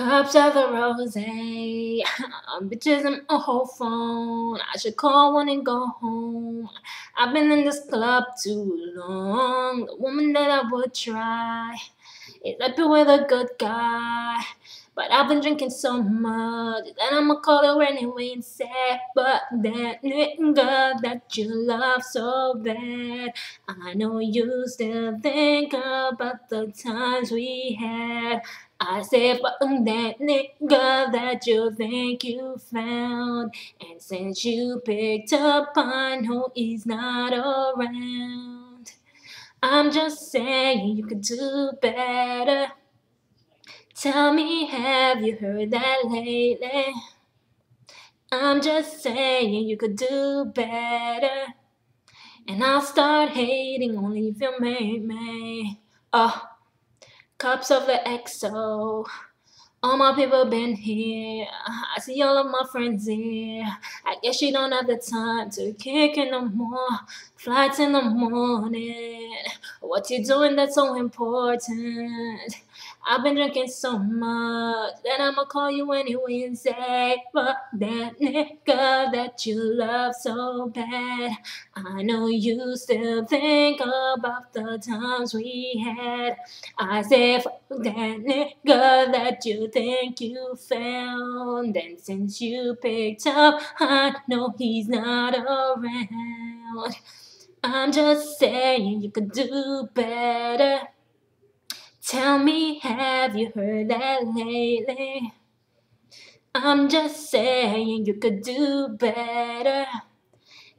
Cups of the rose, um, bitches in a whole phone. I should call one and go home. I've been in this club too long. The woman that I would try is up with a good guy. But I've been drinking so much that I'ma call her anyway and say, But that nigga that you love so bad, I know you still think about the times we had. I said, fuck that nigga that you think you found. And since you picked up, on know he's not around. I'm just saying you could do better. Tell me, have you heard that lately? I'm just saying you could do better. And I'll start hating only if you make me. Oh. Cups of the XO. All my people been here. I see all of my friends here. I guess you don't have the time to kick in the more. Flights in the morning. What you doing that's so important? I've been drinking so much that I'ma call you anyway and say, Fuck that nigga that you love so bad. I know you still think about the times we had. I said, Fuck that nigga that you think you found. And since you picked up, I know he's not around. I'm just saying you could do better. Tell me, have you heard that lately? I'm just saying you could do better.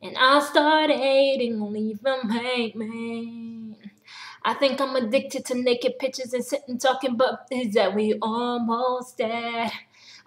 And I'll start hating only if you hate me. I think I'm addicted to naked pictures and sitting talking, but is that we almost dead?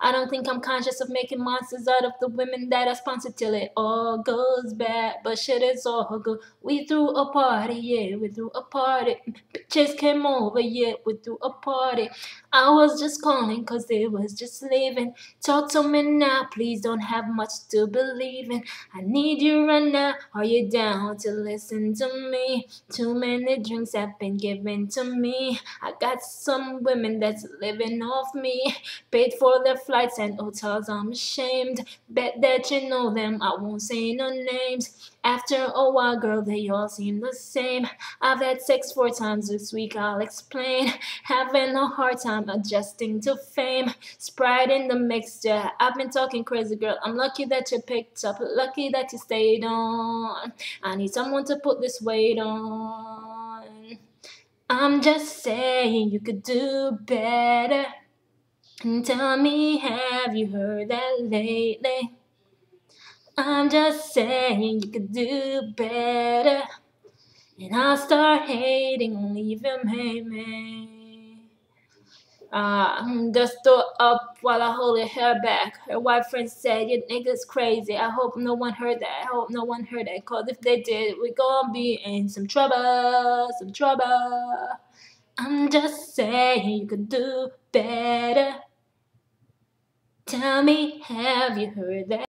I don't think I'm conscious of making monsters out of the women that I sponsor till it all goes bad. But shit is all good. We threw a party, yeah, we threw a party. Bitches came over, yeah, we threw a party. I was just calling cause they was just leaving. Talk to me now, please don't have much to believe in. I need you right now, are you down to listen to me? Too many drinks have been given to me. I got some women that's living off me. Paid for their flights and hotels, I'm ashamed. Bet that you know them, I won't say no names. After a while, girl, they all seem the same. I've had sex four times this week, I'll explain. Having a hard time adjusting to fame. Sprite in the mixture, I've been talking crazy, girl. I'm lucky that you picked up, lucky that you stayed on. I need someone to put this weight on. I'm just saying you could do better. And tell me, have you heard that lately? I'm just saying you could do better. And I'll start hating only if you hate me. Uh, just stood up while I hold her hair back. Her white friend said, You niggas crazy. I hope no one heard that. I hope no one heard that. Cause if they did, we gonna be in some trouble. Some trouble. I'm just saying you could do better. Tell me, have you heard that?